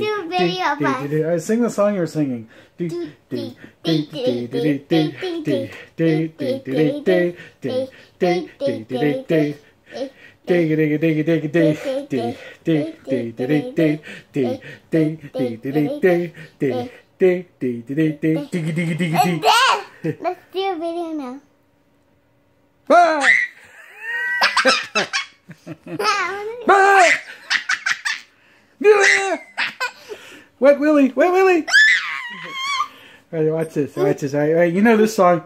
do, a video of us. I sing the song you're singing. And then, let's do a video now. Ah! Wet Willie! Wet Willie! Alright, watch this. Watch this. Alright, alright, you know this song.